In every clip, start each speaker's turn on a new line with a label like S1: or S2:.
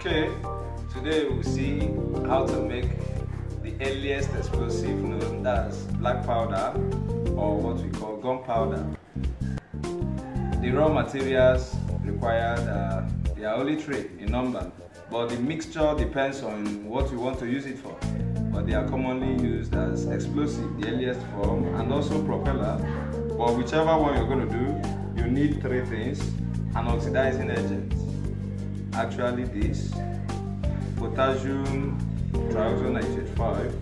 S1: Okay, today we'll see how to make the earliest explosive known as black powder or what we call gunpowder. The raw materials required are, they are only three in number, but the mixture depends on what you want to use it for. But they are commonly used as explosive, the earliest form, and also propeller. But whichever one you're going to do, you need three things: an oxidizing agent, actually this, potassium trioxonitrate 5,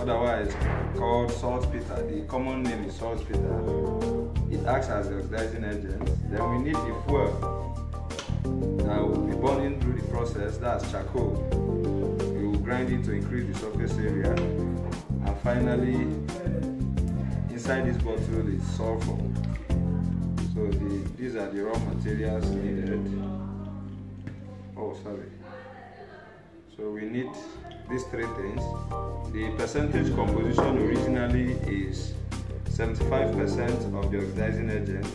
S1: otherwise called saltpeter. The common name is saltpeter. It acts as the oxidizing agent. Then we need the fuel that will be burning through the process, that's charcoal. We will grind it to increase the surface area. And finally, inside this bottle is sulfur. So the, these are the raw materials needed. Oh, sorry. So we need these three things. The percentage composition originally is 75% of the oxidizing agent,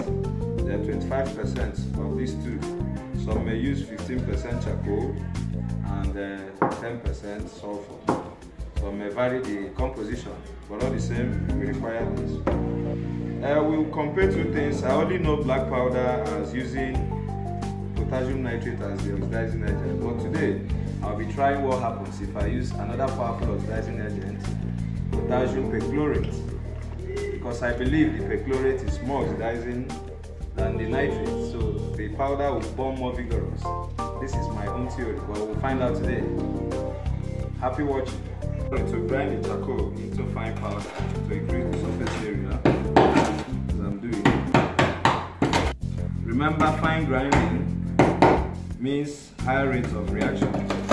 S1: then 25% of these two. Some may use 15% charcoal and uh, 10% sulfur. Some may vary the composition, but all the same, we require this. Uh, we'll compare two things. I only know black powder as using potassium nitrate as the oxidizing agent, but today I'll be trying what happens if I use another powerful oxidizing agent, potassium perchlorate, because I believe the perchlorate is more oxidizing than the nitrate, so the powder will burn more vigorous. This is my own theory, but we'll find out today. Happy watching. To grind the charcoal into fine powder to increase the surface area, as I'm doing. Remember, fine grinding means higher rates of reaction.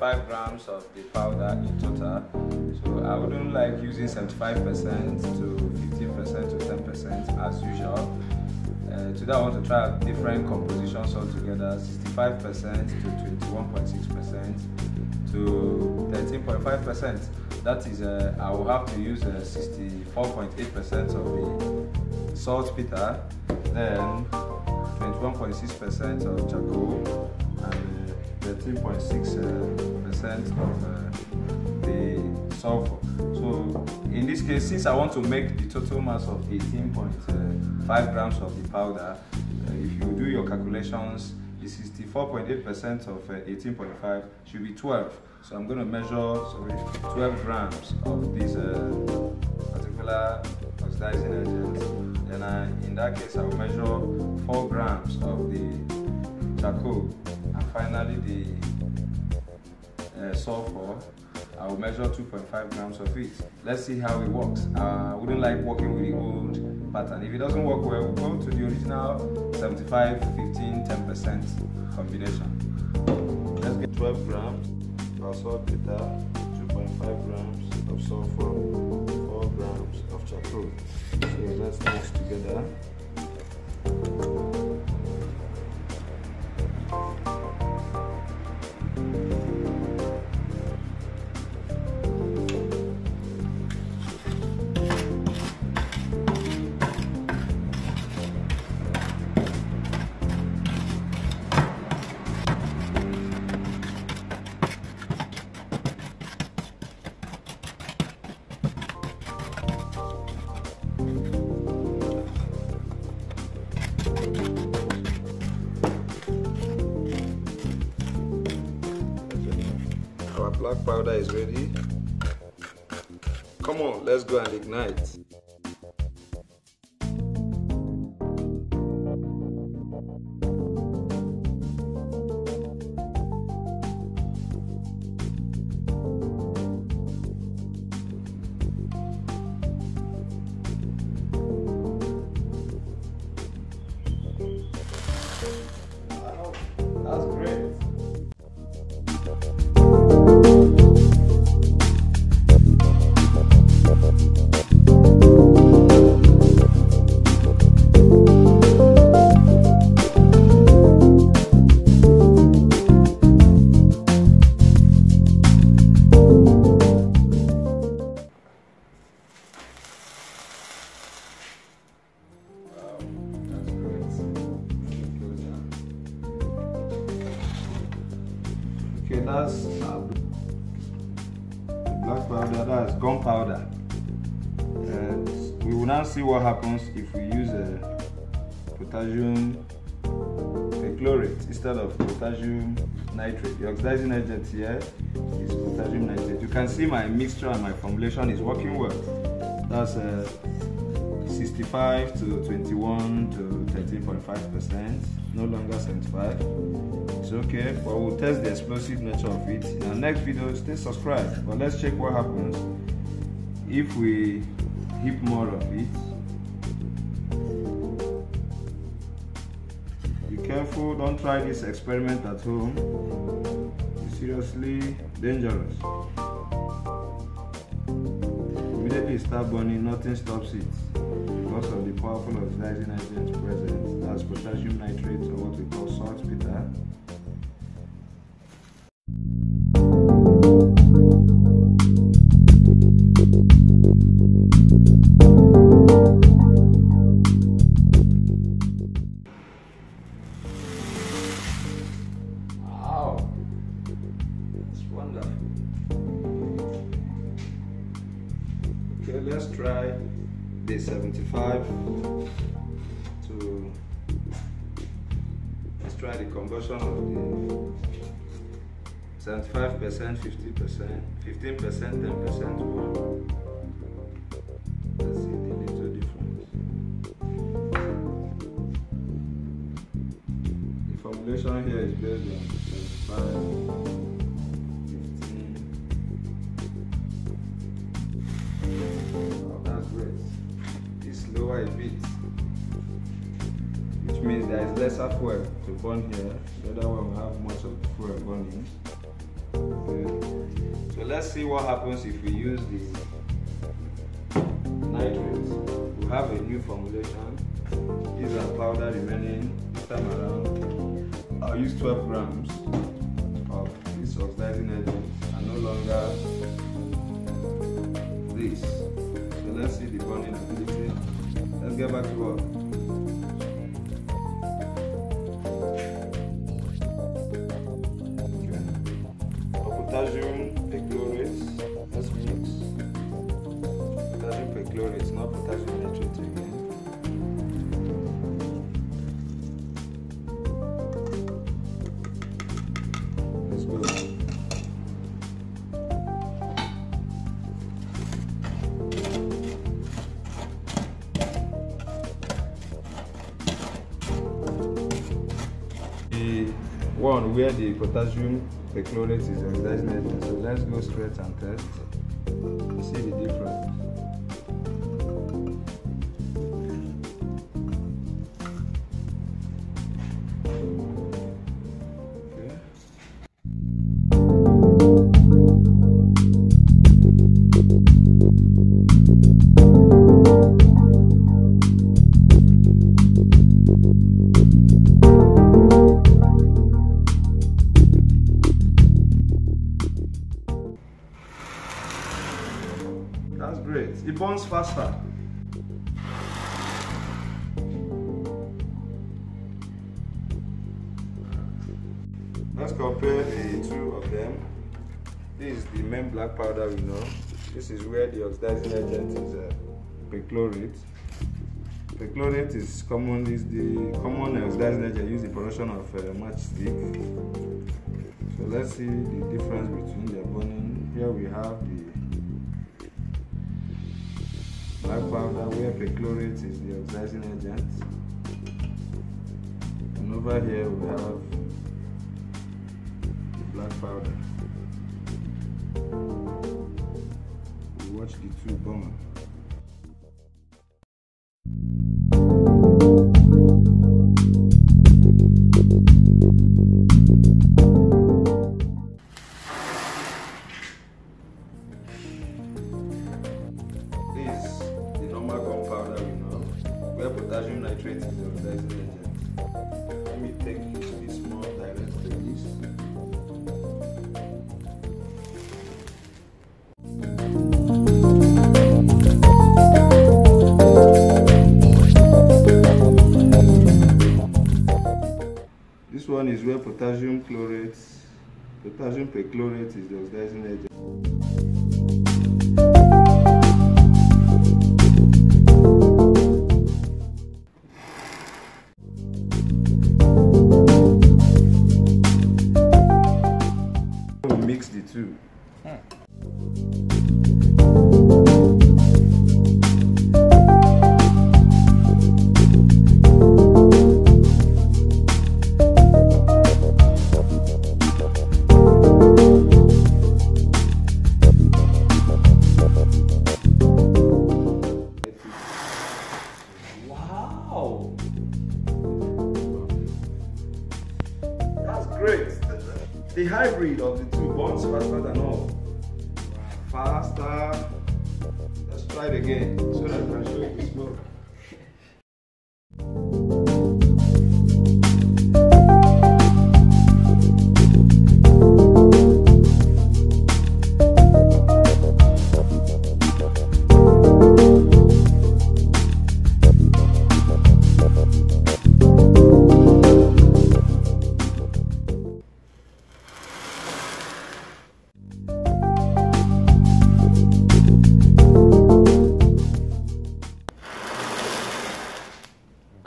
S1: 18.5 grams of the powder in total. So I wouldn't like using 75% to 15% to 10% as usual. Uh, today I want to try different compositions altogether 65% to 21.6% to 13.5%. That is, uh, I will have to use uh, 64.8% of the saltpeter, then 21.6% of charcoal, and 13.6% of uh, the sulfur. So in this case, since I want to make the total mass of 18.5 grams of the powder, uh, if you do your calculations, the 64.8% of uh, 18.5 should be 12. So I'm going to measure sorry, 12 grams of this uh, particular oxidizing agent. Then I, in that case, I will measure 4 grams of the charcoal. Finally, the uh, sulfur, I will measure 2.5 grams of it. Let's see how it works. Uh, I wouldn't like working with the old pattern. If it doesn't work well, we'll go to the original 75, 15, 10% combination. Let's get 12 grams of saltpeter, 2.5 grams of sulfur, 4 grams of charcoal. So let's mix together. Powder is ready. Come on, let's go and ignite. That's uh, black powder, that's gunpowder. And we will now see what happens if we use a potassium perchlorate instead of potassium nitrate. The oxidizing agent here is potassium nitrate. You can see my mixture and my formulation is working well. That's uh, 65 to 21 to 13.5 percent, no longer 75. Okay, but we'll test the explosive nature of it. In our next video, stay subscribed. But let's check what happens if we heap more of it. Be careful, don't try this experiment at home. It's seriously dangerous. Immediately start burning, nothing stops it because of the powerful oxidizing agents present. That's potassium nitrate or what we call salt saltpeter. 75 percent 50 percent 15 percent 10 percent one let's little difference. The formulation here is based on 75 15 it's lower a bit which means there is lesser fuel to burn here. The other one will have much of fuel burning. So let's see what happens if we use the nitrates. We have a new formulation. These are powder remaining. This time around. I'll use 12 grams of this oxidizing agent. And no longer this. So let's see the burning ability. Let's get back to work where the potassium perchlorate is oxidizing agent. So let's go straight and test see the difference. Great. It burns faster. Let's compare the two of them. This is the main black powder we know. This is where the oxidizing agent is uh, perchlorate. Perchlorate is common is the common oxidizing agent used in production of uh, matchstick. So let's see the difference between their burning. Here we have the black powder where perchlorate is the oxidizing agent. And over here we have the black powder. We watch the two burn. Potassium chlorate Potassium perchlorate is the oxidizing agent.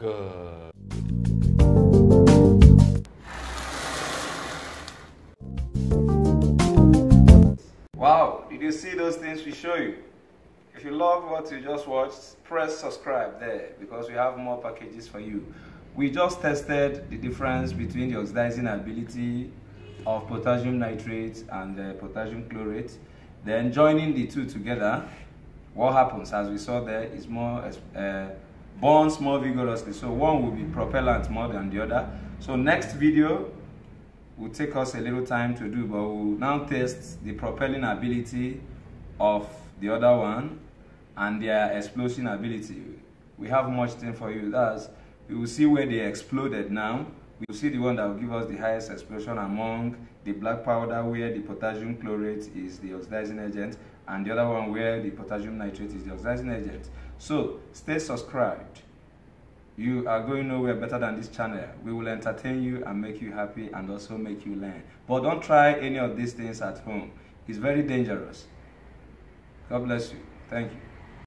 S2: Good.
S1: Wow, did you see those things we show you? If you love what you just watched, press subscribe there because we have more packages for you. We just tested the difference between the oxidizing ability of potassium nitrate and uh, potassium chlorate. Then joining the two together, what happens as we saw there is more uh, burns more vigorously. So one will be propellant more than the other. So next video will take us a little time to do, but we'll now test the propelling ability of the other one and their explosion ability. We have much thing for you. That's we will see where they exploded now. We will see the one that will give us the highest explosion among the black powder where the potassium chlorate is the oxidizing agent and the other one where the potassium nitrate is the oxidizing agent. So stay subscribed you are going nowhere better than this channel. We will entertain you and make you happy and also make you learn. But don't try any of these things at home. It's very dangerous. God bless you. Thank you.